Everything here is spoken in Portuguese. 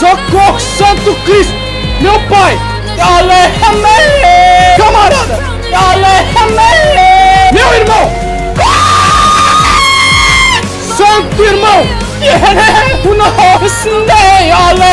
Socorro, Santo Cristo! Meu pai! Aleluia! Camarada! Aleluia! Meu irmão! Santo irmão! Yeah! É Nossa! Aleluia! Aleluia!